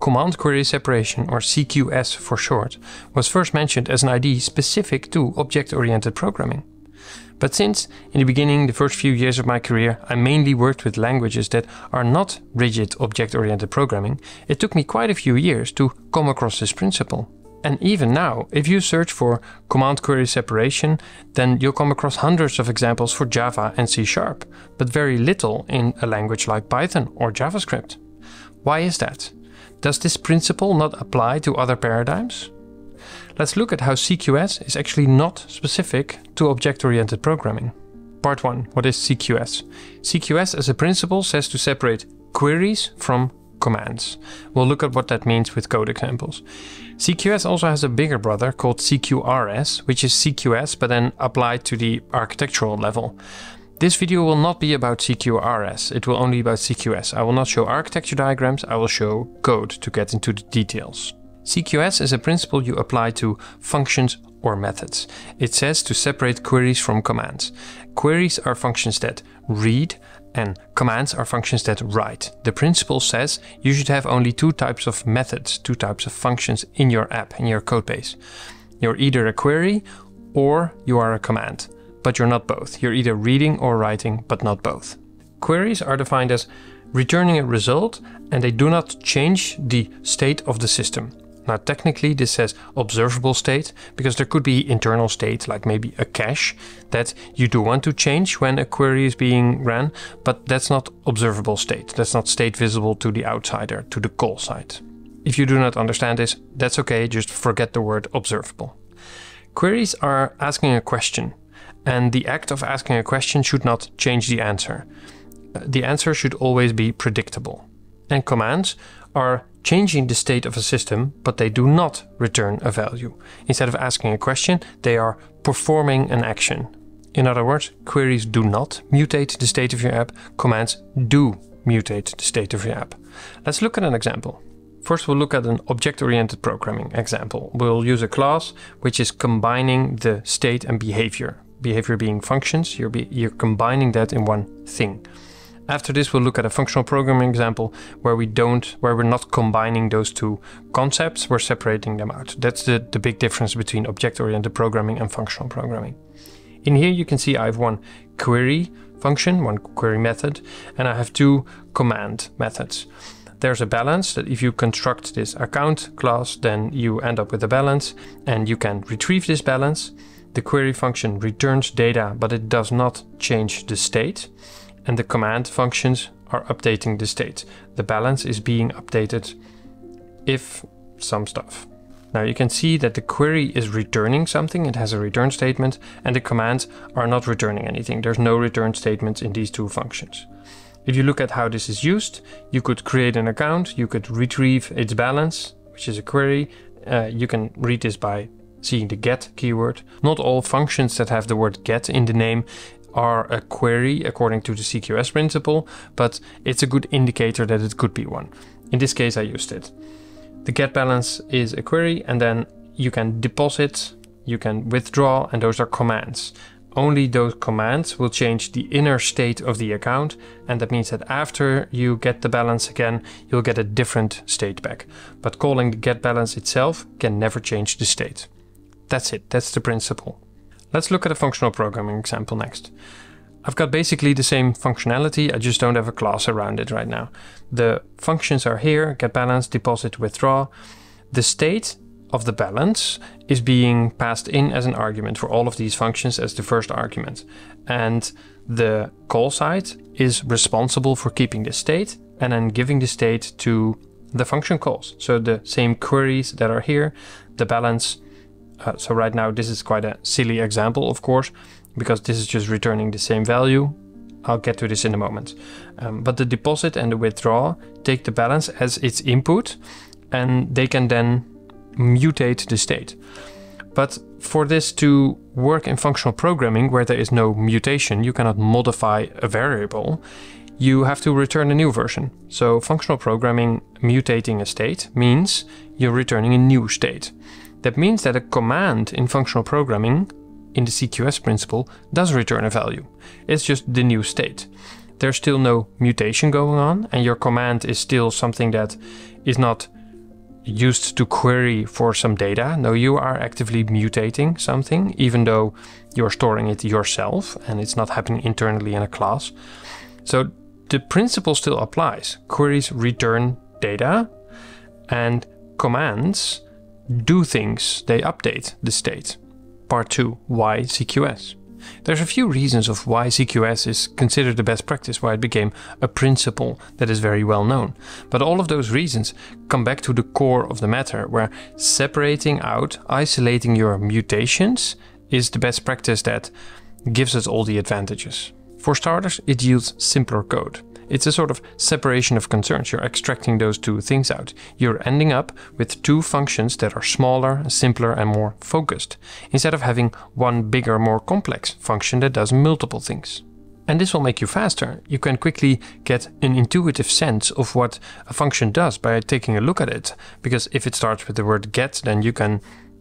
Command Query Separation, or CQS for short, was first mentioned as an ID specific to object-oriented programming. But since, in the beginning, the first few years of my career, I mainly worked with languages that are not rigid object-oriented programming, it took me quite a few years to come across this principle. And even now, if you search for command query separation, then you'll come across hundreds of examples for Java and C Sharp, but very little in a language like Python or JavaScript. Why is that? Does this principle not apply to other paradigms? Let's look at how CQS is actually not specific to object-oriented programming. Part 1. What is CQS? CQS as a principle says to separate queries from commands. We'll look at what that means with code examples. CQS also has a bigger brother called CQRS, which is CQS but then applied to the architectural level. This video will not be about CQRS, it will only be about CQS. I will not show architecture diagrams, I will show code to get into the details. CQS is a principle you apply to functions or methods. It says to separate queries from commands. Queries are functions that read and commands are functions that write. The principle says you should have only two types of methods, two types of functions in your app, in your codebase. You're either a query or you are a command, but you're not both. You're either reading or writing, but not both. Queries are defined as returning a result and they do not change the state of the system. Now technically this says observable state because there could be internal state like maybe a cache that you do want to change when a query is being ran, but that's not observable state. That's not state visible to the outsider, to the call side. If you do not understand this, that's okay, just forget the word observable. Queries are asking a question, and the act of asking a question should not change the answer. Uh, the answer should always be predictable. And commands are changing the state of a system, but they do not return a value. Instead of asking a question, they are performing an action. In other words, queries do not mutate the state of your app, commands do mutate the state of your app. Let's look at an example. First, we'll look at an object-oriented programming example. We'll use a class which is combining the state and behavior. Behavior being functions, you're, be you're combining that in one thing. After this, we'll look at a functional programming example where we don't, where we're not combining those two concepts, we're separating them out. That's the, the big difference between object-oriented programming and functional programming. In here, you can see I have one query function, one query method, and I have two command methods. There's a balance that if you construct this account class, then you end up with a balance and you can retrieve this balance. The query function returns data, but it does not change the state and the command functions are updating the state. The balance is being updated if some stuff. Now you can see that the query is returning something, it has a return statement, and the commands are not returning anything. There's no return statements in these two functions. If you look at how this is used, you could create an account, you could retrieve its balance, which is a query. Uh, you can read this by seeing the get keyword. Not all functions that have the word get in the name are a query according to the CQS principle, but it's a good indicator that it could be one. In this case, I used it. The get balance is a query, and then you can deposit, you can withdraw, and those are commands. Only those commands will change the inner state of the account, and that means that after you get the balance again, you'll get a different state back. But calling the get balance itself can never change the state. That's it, that's the principle. Let's look at a functional programming example next. I've got basically the same functionality, I just don't have a class around it right now. The functions are here, get balance, deposit, withdraw. The state of the balance is being passed in as an argument for all of these functions as the first argument. And the call side is responsible for keeping the state and then giving the state to the function calls. So the same queries that are here, the balance uh, so right now this is quite a silly example, of course, because this is just returning the same value. I'll get to this in a moment. Um, but the deposit and the withdraw take the balance as its input and they can then mutate the state. But for this to work in functional programming where there is no mutation, you cannot modify a variable, you have to return a new version. So functional programming mutating a state means you're returning a new state. That means that a command in functional programming, in the CQS principle, does return a value. It's just the new state. There's still no mutation going on, and your command is still something that is not used to query for some data. No, you are actively mutating something, even though you're storing it yourself and it's not happening internally in a class. So the principle still applies. Queries return data and commands do things, they update the state. Part 2 Why CQS? There's a few reasons of why CQS is considered the best practice, why it became a principle that is very well known. But all of those reasons come back to the core of the matter, where separating out, isolating your mutations is the best practice that gives us all the advantages. For starters, it yields simpler code. It's a sort of separation of concerns. You're extracting those two things out. You're ending up with two functions that are smaller, simpler, and more focused, instead of having one bigger, more complex function that does multiple things. And this will make you faster. You can quickly get an intuitive sense of what a function does by taking a look at it. Because if it starts with the word get, then you can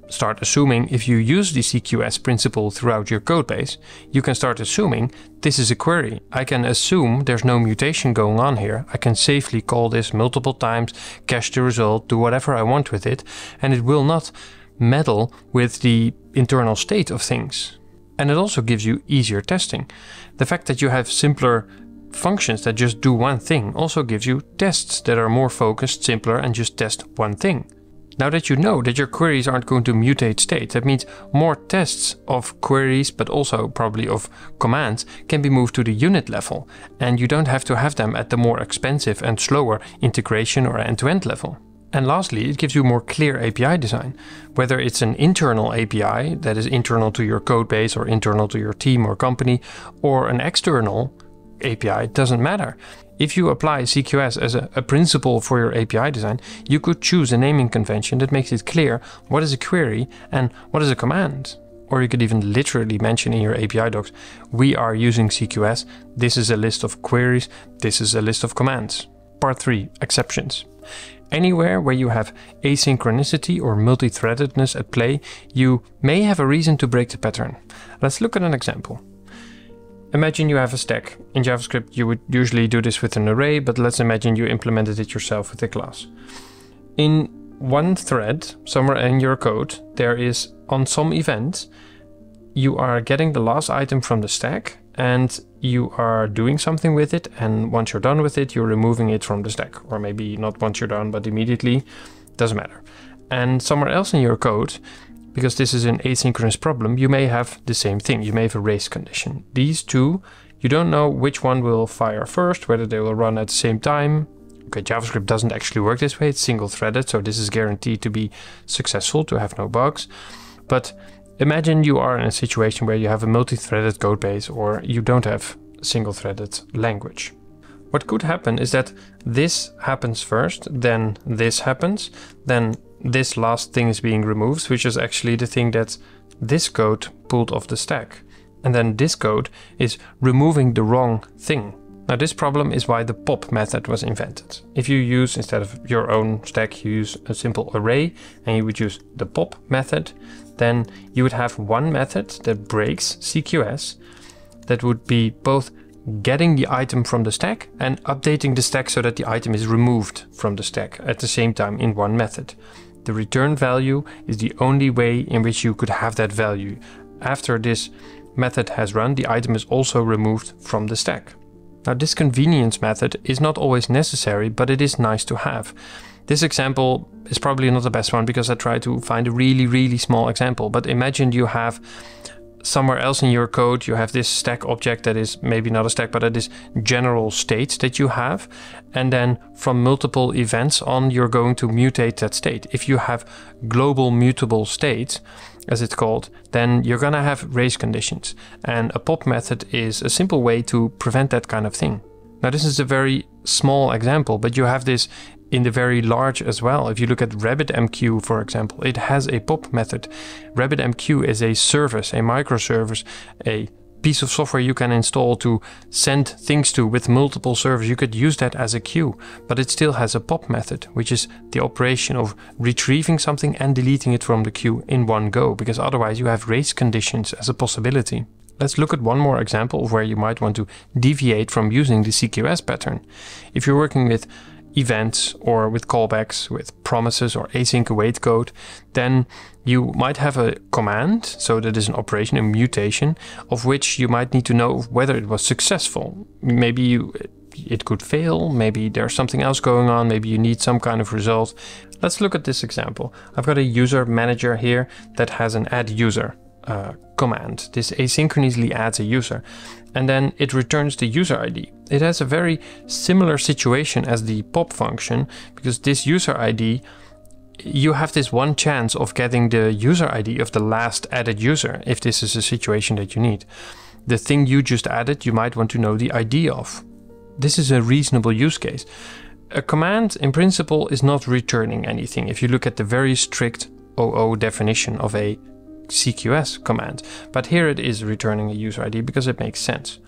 start assuming if you use the CQS principle throughout your codebase, you can start assuming this is a query. I can assume there's no mutation going on here. I can safely call this multiple times, cache the result, do whatever I want with it, and it will not meddle with the internal state of things. And it also gives you easier testing. The fact that you have simpler functions that just do one thing also gives you tests that are more focused, simpler, and just test one thing. Now that you know that your queries aren't going to mutate state, that means more tests of queries, but also probably of commands, can be moved to the unit level, and you don't have to have them at the more expensive and slower integration or end-to-end level. And lastly, it gives you more clear API design. Whether it's an internal API that is internal to your codebase or internal to your team or company, or an external API, it doesn't matter. If you apply CQS as a, a, principle for your API design, you could choose a naming convention that makes it clear what is a query and what is a command. Or you could even literally mention in your API docs, we are using CQS, this is a list of queries, this is a list of commands. Part 3 Exceptions. Anywhere where you have asynchronicity or multi-threadedness at play, you may have a reason to break the pattern. Let's look at an example. Imagine you have a stack. In JavaScript, you would usually do this with an array, but let's imagine you implemented it yourself with a class. In one thread, somewhere in your code, there is on some event, you are getting the last item from the stack and you are doing something with it. And once you're done with it, you're removing it from the stack. Or maybe not once you're done, but immediately. Doesn't matter. And somewhere else in your code, because this is an asynchronous problem, you may have the same thing. You may have a race condition. These two, you don't know which one will fire first, whether they will run at the same time. Okay, JavaScript doesn't actually work this way. It's single-threaded, so this is guaranteed to be successful, to have no bugs. But imagine you are in a situation where you have a multi-threaded code base or you don't have single-threaded language. What could happen is that this happens first, then this happens, then this last thing is being removed, which is actually the thing that this code pulled off the stack. And then this code is removing the wrong thing. Now this problem is why the pop method was invented. If you use, instead of your own stack, you use a simple array and you would use the pop method, then you would have one method that breaks CQS that would be both getting the item from the stack and updating the stack so that the item is removed from the stack at the same time in one method. The return value is the only way in which you could have that value. After this method has run, the item is also removed from the stack. Now this convenience method is not always necessary, but it is nice to have. This example is probably not the best one because I tried to find a really, really small example, but imagine you have somewhere else in your code you have this stack object that is maybe not a stack but it is general state that you have. And then from multiple events on you're going to mutate that state. If you have global mutable states as it's called then you're going to have race conditions. And a pop method is a simple way to prevent that kind of thing. Now this is a very small example but you have this in the very large as well. If you look at RabbitMQ, for example, it has a pop method. RabbitMQ is a service, a microservice, a piece of software you can install to send things to with multiple servers. You could use that as a queue, but it still has a pop method, which is the operation of retrieving something and deleting it from the queue in one go, because otherwise you have race conditions as a possibility. Let's look at one more example of where you might want to deviate from using the CQS pattern. If you're working with events or with callbacks, with promises or async await code, then you might have a command, so that is an operation, a mutation, of which you might need to know whether it was successful. Maybe you, it could fail, maybe there's something else going on, maybe you need some kind of result. Let's look at this example. I've got a user manager here that has an add user uh, command. This asynchronously adds a user and then it returns the user ID. It has a very similar situation as the pop function because this user ID you have this one chance of getting the user ID of the last added user if this is a situation that you need. The thing you just added, you might want to know the ID of. This is a reasonable use case. A command, in principle, is not returning anything if you look at the very strict OO definition of a CQS command, but here it is returning a user ID because it makes sense.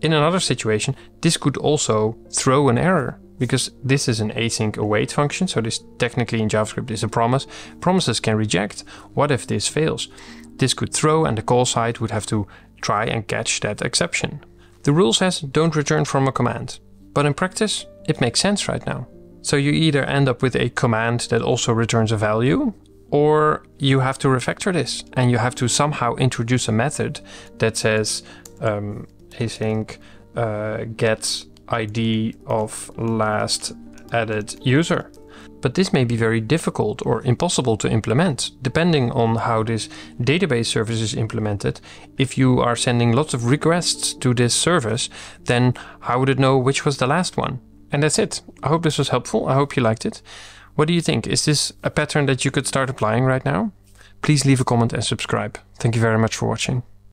In another situation, this could also throw an error because this is an async await function, so this technically in JavaScript is a promise. Promises can reject. What if this fails? This could throw and the call side would have to try and catch that exception. The rule says don't return from a command, but in practice, it makes sense right now. So you either end up with a command that also returns a value, or you have to refactor this and you have to somehow introduce a method that says um, async uh, get ID of last added user. But this may be very difficult or impossible to implement, depending on how this database service is implemented. If you are sending lots of requests to this service, then how would it know which was the last one? And that's it. I hope this was helpful. I hope you liked it. What do you think? Is this a pattern that you could start applying right now? Please leave a comment and subscribe. Thank you very much for watching.